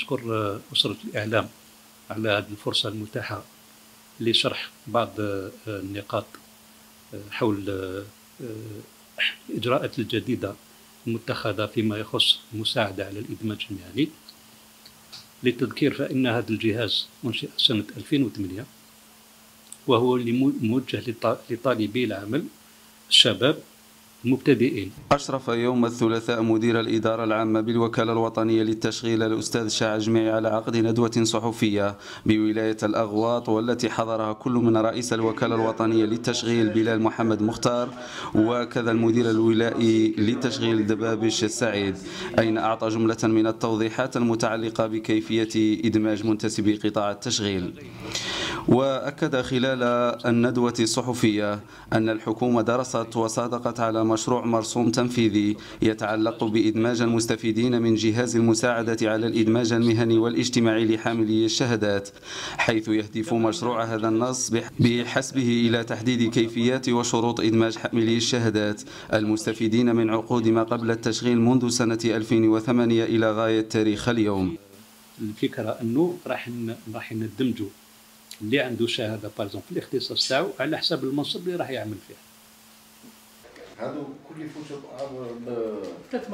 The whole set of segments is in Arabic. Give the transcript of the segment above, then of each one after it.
نشكر أسرة الإعلام على هذه الفرصة المتاحة لشرح بعض النقاط حول الإجراءات الجديدة المتخذة فيما يخص المساعدة على الإدماج المهني. للتذكير فإن هذا الجهاز أنشئ سنة 2008 وهو موجه لطالبي العمل الشباب المبتدئين أشرف يوم الثلاثاء مدير الإدارة العامة بالوكالة الوطنية للتشغيل الأستاذ شاع جميع على عقد ندوة صحفية بولاية الأغواط والتي حضرها كل من رئيس الوكالة الوطنية للتشغيل بلال محمد مختار وكذا المدير الولائي للتشغيل دبابش السعيد أين أعطى جملة من التوضيحات المتعلقة بكيفية إدماج منتسبي قطاع التشغيل؟ وأكد خلال الندوة الصحفية أن الحكومة درست وصادقت على مشروع مرسوم تنفيذي يتعلق بإدماج المستفيدين من جهاز المساعدة على الإدماج المهني والاجتماعي لحاملي الشهادات حيث يهدف مشروع هذا النص بحسبه إلى تحديد كيفيات وشروط إدماج حاملي الشهادات المستفيدين من عقود ما قبل التشغيل منذ سنة 2008 إلى غاية تاريخ اليوم. الفكرة أنه راح راح ندمجوا اللي عنده شهادة بارزون في الاختصاص تاعو على حساب المنصب اللي راح يعمل فيه. هذا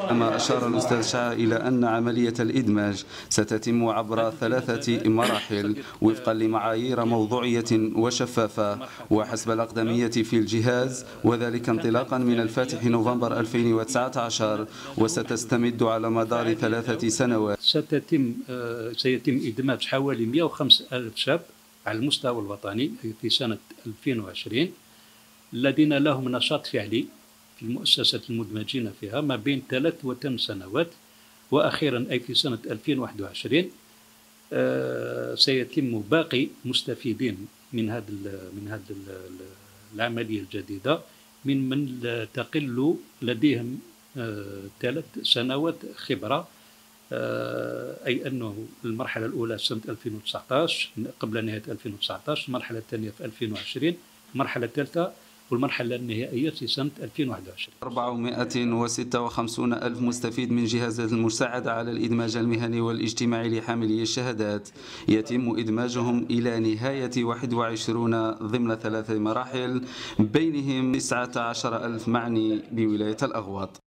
كما أشار الأستاذ شاه إلى أن عملية الإدماج ستتم عبر ثلاثة مراحل وفقا لمعايير موضوعية وشفافة. وحسب الأقدمية في الجهاز وذلك انطلاقا من الفاتح نوفمبر 2019 وستستمد على مدار ثلاثة سنوات. ستتم آه، سيتم إدماج حوالي 105 ألف شاب. على المستوى الوطني في سنة 2020 الذين لهم نشاط فعلي في المؤسسات المدمجين فيها ما بين ثلاث وثمان سنوات وأخيرا أي في سنة 2021 آه، سيتم باقي مستفيدين من هذا من هذا العملية الجديدة من من تقل لديهم آه، ثلاث سنوات خبرة أي أنه المرحلة الأولى سنة 2019 قبل نهاية 2019 المرحلة الثانية في 2020 المرحلة الثالثة والمرحلة النهائية في سنة 2021 456 ألف مستفيد من جهازات المساعدة على الإدماج المهني والاجتماعي لحاملي الشهادات. يتم إدماجهم إلى نهاية 21 ضمن ثلاث مراحل بينهم 19 ألف معني بولاية الأغواط.